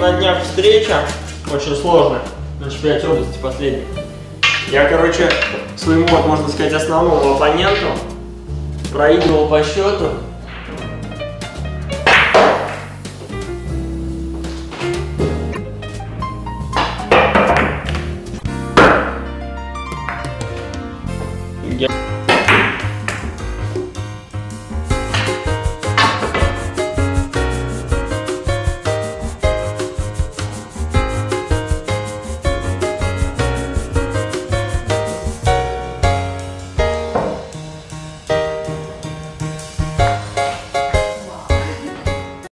На днях встреча, очень сложная, на чемпионате области последний. Я, короче, своему, вот, можно сказать, основному оппоненту проигрывал по счету. Yeah.